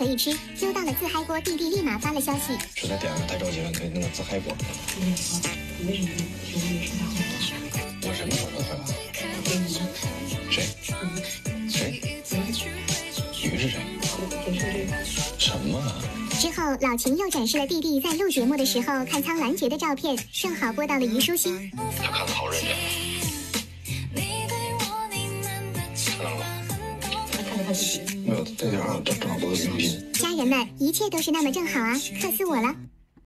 可以吃。丢到了自嗨锅，弟弟立马发了消息。实在点了太着急了，可以弄个自嗨锅。你为什么说你是他后来我什么时候的回来？给你的？谁？谁？鱼是谁？什么啊？之后，老秦又展示了弟弟在录节目的时候看苍兰诀的照片，正好播到了虞书欣。他看的好认真。看到了吗？他看着他自己。家人们，一切都是那么正好啊，克死我了。